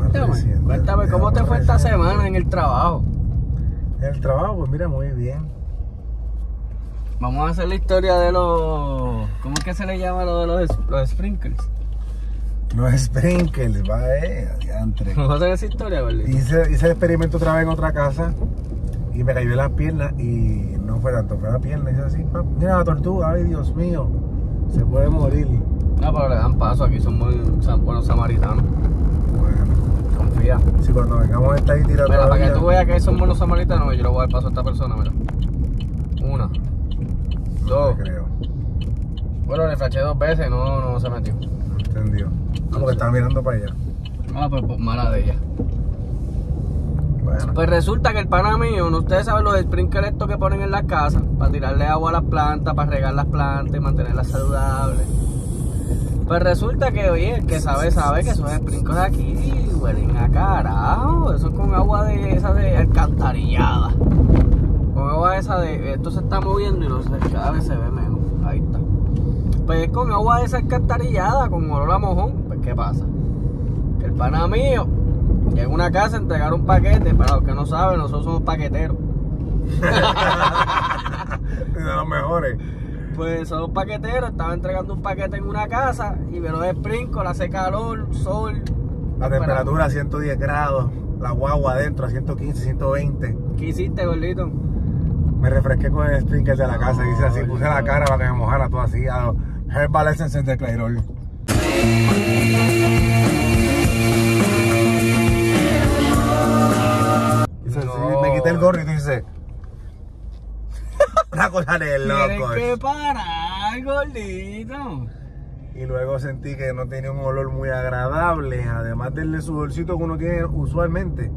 cuéntame, cuéntame, ¿cómo te fue esta semana en el trabajo? El trabajo, pues mira, muy bien. Vamos a hacer la historia de los... ¿Cómo es que se le llama lo de los, los sprinkles? Los sprinkles, va, eh, adiantre. Vamos a hacer esa historia, gordito. Hice, hice el experimento otra vez en otra casa y me cayó en las piernas y no fue tanto, fue la pierna. Hice así, pap, mira la tortuga, ay Dios mío, se puede morir. No, pero le dan paso, aquí son muy buenos samaritanos. Cuando vengamos a estar ahí tirando Mira, para que tú veas que son buenos samaritanos, yo le voy a dar paso a esta persona, mira. Una. Dos. creo, Bueno, le flaché dos veces, no, no se metió. entendió. Como que estaba mirando para allá. Ah, pues, pues, mala de ella. Bueno, Pues resulta que el pana mío, ¿no? ustedes saben los sprinklers estos que ponen en las casas para tirarle agua a las plantas, para regar las plantas y mantenerlas saludables. Pues resulta que, oye, el que sabe, sabe que esos sprinklers aquí huelen a carajo. Eso es con agua de esa de alcantarillada. Con agua esa de. Esto se está moviendo y cada vez se ve menos. Ahí está. Pues con agua de esa alcantarillada, con olor a mojón. Pues, ¿qué pasa? Que el pana mío llega a una casa a entregar un paquete. Para los que no saben, nosotros somos paqueteros. de los mejores. Pues somos paqueteros, estaba entregando un paquete en una casa y me lo sprinkle, hace calor, sol. La temperatura a 110 grados, la guagua adentro a 115, 120. ¿Qué hiciste, gordito? Me refresqué con el sprinkler de la casa y hice así, puse la cara para que me mojara todo así, a los Herbal Essence de Clairol. No. Me quité el gorro y dice una cosa de Tienes locos. que parar, gordito. Y luego sentí que no tenía un olor muy agradable, además del sudorcito que uno tiene usualmente.